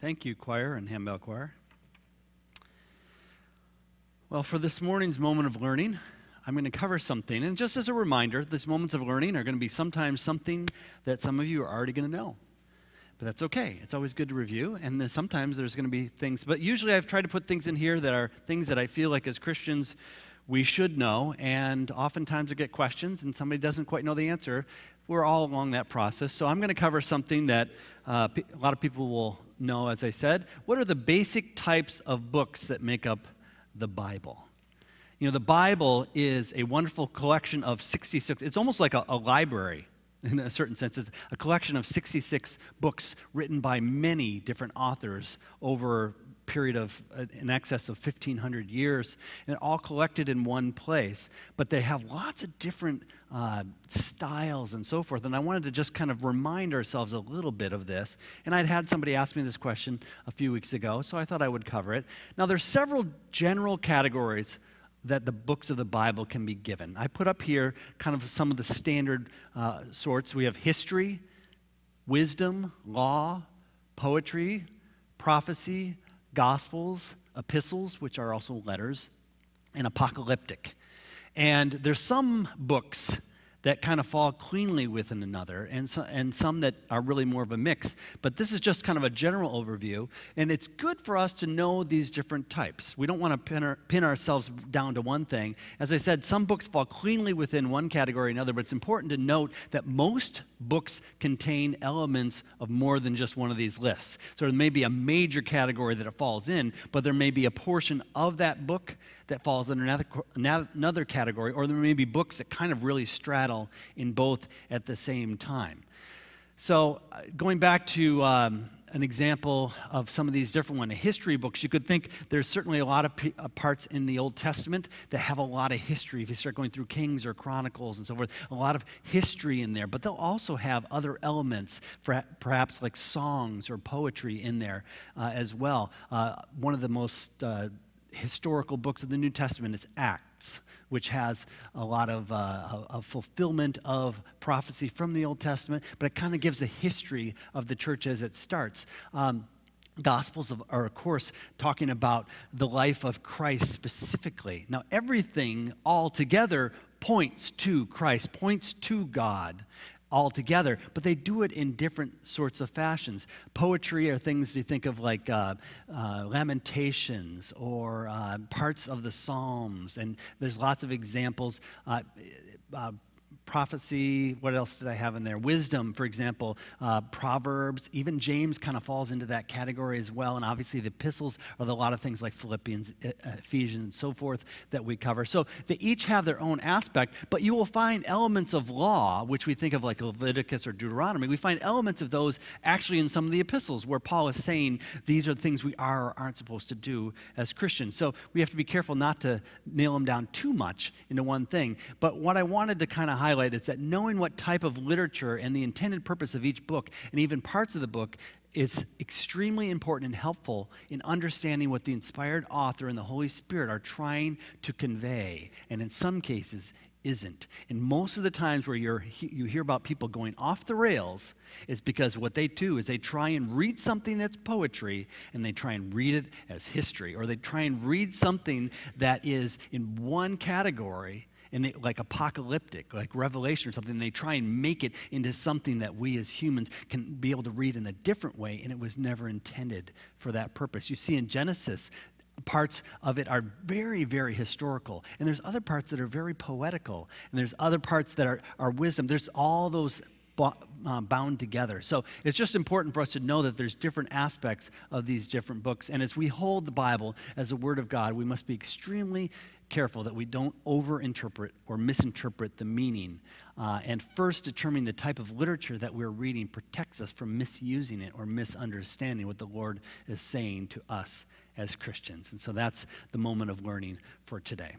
Thank you, choir and handbell choir. Well, for this morning's moment of learning, I'm going to cover something. And just as a reminder, these moments of learning are going to be sometimes something that some of you are already going to know. But that's okay. It's always good to review. And sometimes there's going to be things, but usually I've tried to put things in here that are things that I feel like as Christians we should know. And oftentimes I get questions and somebody doesn't quite know the answer. We're all along that process. So I'm going to cover something that uh, a lot of people will know, as I said. What are the basic types of books that make up the Bible? You know, the Bible is a wonderful collection of 66, it's almost like a, a library in a certain sense. It's a collection of 66 books written by many different authors over period of uh, in excess of 1500 years and all collected in one place but they have lots of different uh, styles and so forth and i wanted to just kind of remind ourselves a little bit of this and i'd had somebody ask me this question a few weeks ago so i thought i would cover it now there's several general categories that the books of the Bible can be given. I put up here kind of some of the standard uh, sorts. We have history, wisdom, law, poetry, prophecy, gospels, epistles, which are also letters, and apocalyptic. And there's some books that kind of fall cleanly within another, and, so, and some that are really more of a mix. But this is just kind of a general overview, and it's good for us to know these different types. We don't want to pin, our, pin ourselves down to one thing. As I said, some books fall cleanly within one category or another, but it's important to note that most books contain elements of more than just one of these lists. So there may be a major category that it falls in, but there may be a portion of that book that falls under another, another category, or there may be books that kind of really straddle in both at the same time. So, uh, going back to um, an example of some of these different ones, history books, you could think there's certainly a lot of uh, parts in the Old Testament that have a lot of history. If you start going through Kings or Chronicles and so forth, a lot of history in there. But they'll also have other elements, perhaps like songs or poetry in there uh, as well. Uh, one of the most uh, historical books of the New Testament is Acts, which has a lot of, uh, fulfillment of prophecy from the Old Testament, but it kind of gives a history of the church as it starts. Um, Gospels are, of course, talking about the life of Christ specifically. Now, everything all together points to Christ, points to God altogether, but they do it in different sorts of fashions. Poetry are things you think of like uh, uh, lamentations or uh, parts of the Psalms, and there's lots of examples. Uh, uh, prophecy. What else did I have in there? Wisdom, for example, uh, Proverbs. Even James kind of falls into that category as well. And obviously, the epistles are a lot of things like Philippians, Ephesians, and so forth that we cover. So they each have their own aspect, but you will find elements of law, which we think of like Leviticus or Deuteronomy. We find elements of those actually in some of the epistles where Paul is saying these are things we are or aren't supposed to do as Christians. So we have to be careful not to nail them down too much into one thing. But what I wanted to kind of highlight highlight is that knowing what type of literature and the intended purpose of each book, and even parts of the book, is extremely important and helpful in understanding what the inspired author and the Holy Spirit are trying to convey, and in some cases, isn't. And most of the times where you're, you hear about people going off the rails is because what they do is they try and read something that's poetry and they try and read it as history, or they try and read something that is in one category and like apocalyptic, like Revelation or something. They try and make it into something that we as humans can be able to read in a different way, and it was never intended for that purpose. You see in Genesis, parts of it are very, very historical. And there's other parts that are very poetical. And there's other parts that are, are wisdom. There's all those bound together. So it's just important for us to know that there's different aspects of these different books. And as we hold the Bible as a Word of God, we must be extremely careful that we don't overinterpret or misinterpret the meaning. Uh, and first, determining the type of literature that we're reading protects us from misusing it or misunderstanding what the Lord is saying to us as Christians. And so that's the moment of learning for today.